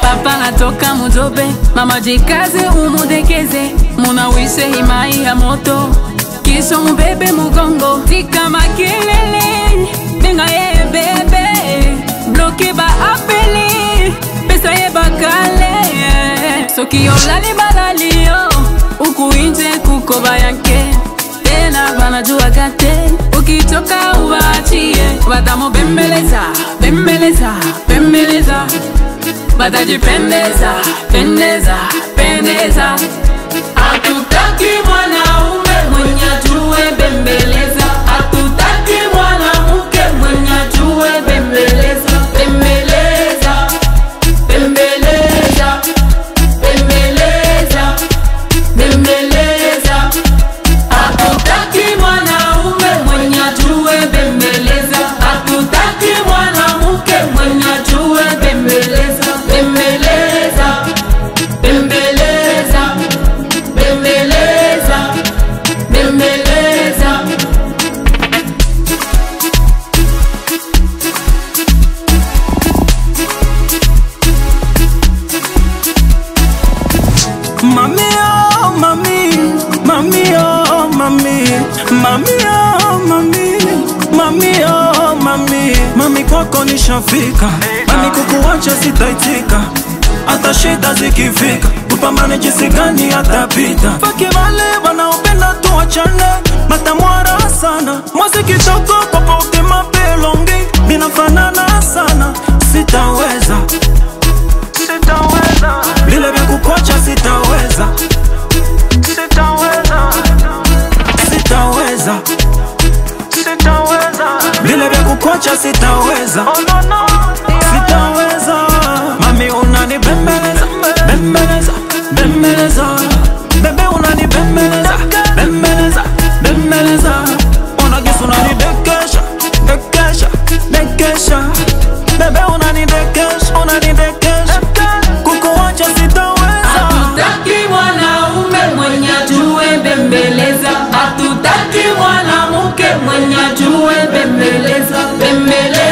Papa natoka mutope, mama jikaze umudekeze, munawise himai ya moto, kiso mubebe mugongo, tika makelele, benga ye bebe, bloke ba apeli, pesa ye bakale, soki balali yo, tukuinze kuko bayanke tena banajua kate ukitoka uwaachie. Watamubembeleza bembeleza bembeleza batajipendeza pendeza pendeza. Mami, mami, oh, mami, mami, oh, mami, mami, oh, mami, mami, kwako nishafika, mami, kukuacha sitaitika, hata shida zikifika, tupambane jinsi gani atapita. Faki wale wanaopenda tuachane, matamwara sana, kitoko kukocha sitaweza. Sitaweza. Mami unani bembeleza. Bembeleza. Bembeleza bebe unani bembeleza. Bembeleza. Bembeleza unagisi unani dekesha dekesha. Dekesha hatutaki mwanamke mwenye ajue bembeleza, bembeleza.